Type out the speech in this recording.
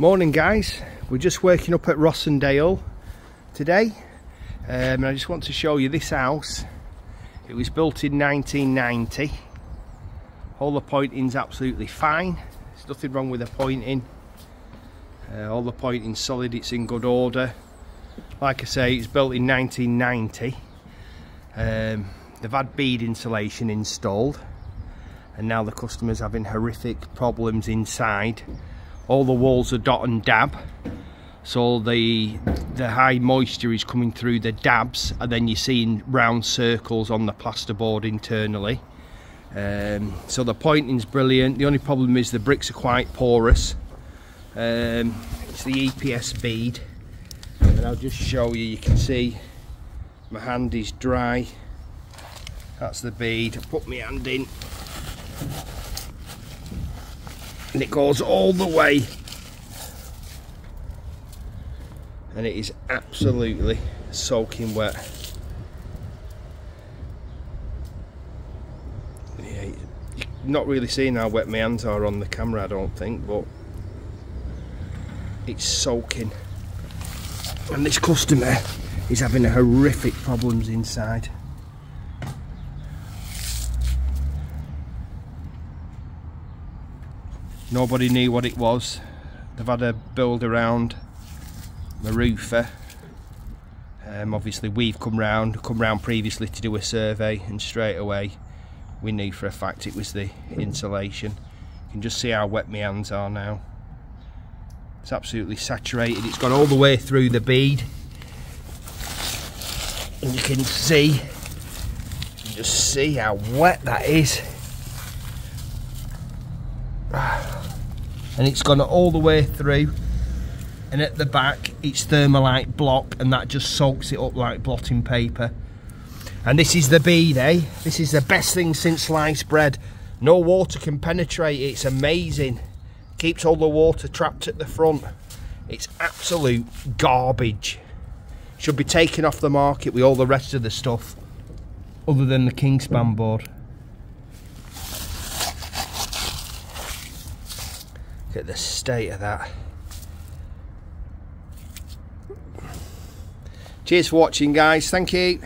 Morning guys, we're just working up at Rossendale today um, and I just want to show you this house. It was built in 1990. All the pointing's absolutely fine. There's nothing wrong with the pointing. Uh, all the pointing's solid, it's in good order. Like I say, it's built in 1990. Um, they've had bead insulation installed and now the customer's having horrific problems inside all the walls are dot and dab. So the the high moisture is coming through the dabs and then you're seeing round circles on the plasterboard internally. Um, so the pointing's brilliant. The only problem is the bricks are quite porous. Um, it's the EPS bead. And I'll just show you. You can see my hand is dry. That's the bead. I put my hand in and it goes all the way. And it is absolutely soaking wet. Yeah, you're not really seeing how wet my hands are on the camera I don't think but it's soaking. And this customer is having horrific problems inside nobody knew what it was. They've had a build around the roofer. Um, obviously we've come round come round previously to do a survey and straight away we knew for a fact it was the insulation. You can just see how wet my hands are now. It's absolutely saturated. It's gone all the way through the bead. And you can see you just see how wet that is and it's gone all the way through. And at the back it's thermalite block and that just soaks it up like blotting paper. And this is the bead eh? This is the best thing since sliced bread. No water can penetrate it's amazing. Keeps all the water trapped at the front. It's absolute garbage. Should be taken off the market with all the rest of the stuff other than the kingspan board at the state of that Cheers for watching guys, thank you.